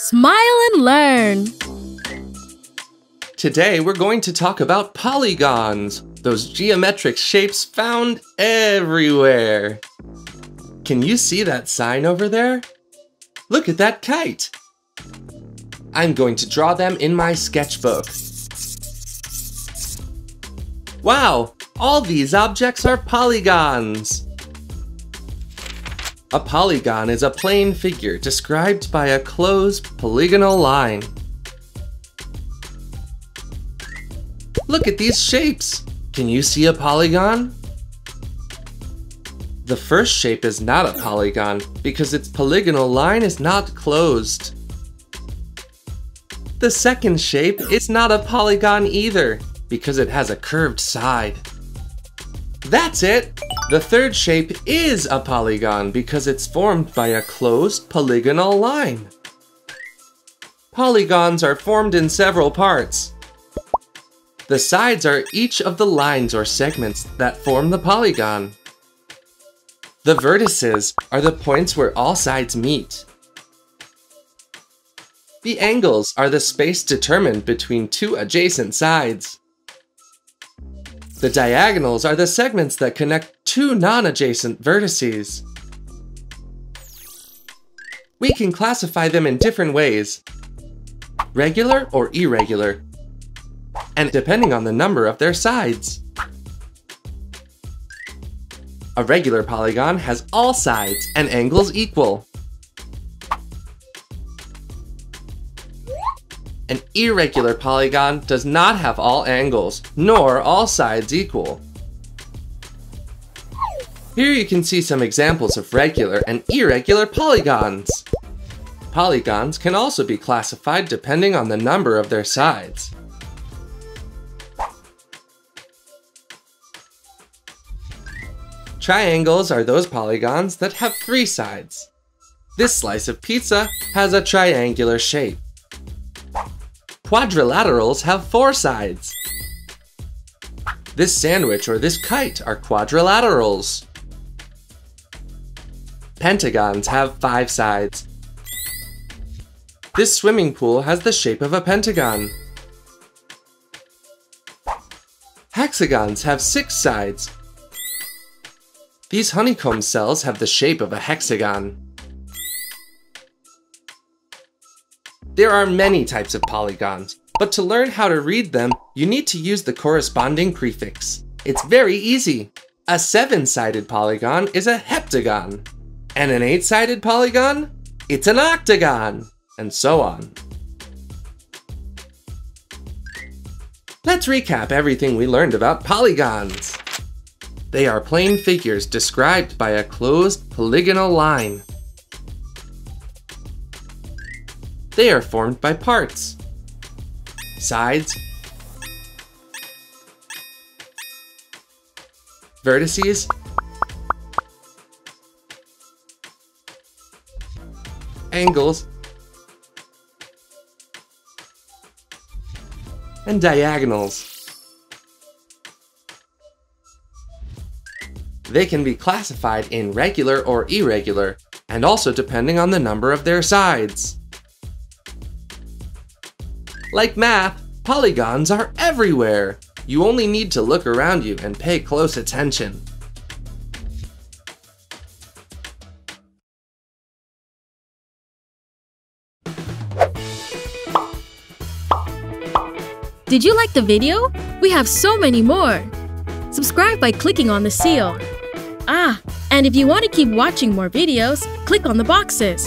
Smile and learn! Today we're going to talk about polygons, those geometric shapes found everywhere. Can you see that sign over there? Look at that kite. I'm going to draw them in my sketchbook. Wow, all these objects are polygons. A polygon is a plane figure described by a closed polygonal line. Look at these shapes! Can you see a polygon? The first shape is not a polygon because its polygonal line is not closed. The second shape is not a polygon either because it has a curved side. That's it! The third shape is a polygon because it's formed by a closed polygonal line. Polygons are formed in several parts. The sides are each of the lines or segments that form the polygon. The vertices are the points where all sides meet. The angles are the space determined between two adjacent sides. The diagonals are the segments that connect two non-adjacent vertices. We can classify them in different ways, regular or irregular, and depending on the number of their sides. A regular polygon has all sides and angles equal. An irregular polygon does not have all angles, nor all sides equal. Here you can see some examples of regular and irregular polygons. Polygons can also be classified depending on the number of their sides. Triangles are those polygons that have three sides. This slice of pizza has a triangular shape. Quadrilaterals have four sides. This sandwich or this kite are quadrilaterals. Pentagons have five sides. This swimming pool has the shape of a pentagon. Hexagons have six sides. These honeycomb cells have the shape of a hexagon. There are many types of polygons, but to learn how to read them, you need to use the corresponding prefix. It's very easy. A seven-sided polygon is a heptagon, and an eight-sided polygon, it's an octagon, and so on. Let's recap everything we learned about polygons. They are plane figures described by a closed polygonal line. They are formed by parts, sides, vertices, angles, and diagonals. They can be classified in regular or irregular, and also depending on the number of their sides. Like math, polygons are everywhere. You only need to look around you and pay close attention. Did you like the video? We have so many more! Subscribe by clicking on the seal. Ah, and if you want to keep watching more videos, click on the boxes.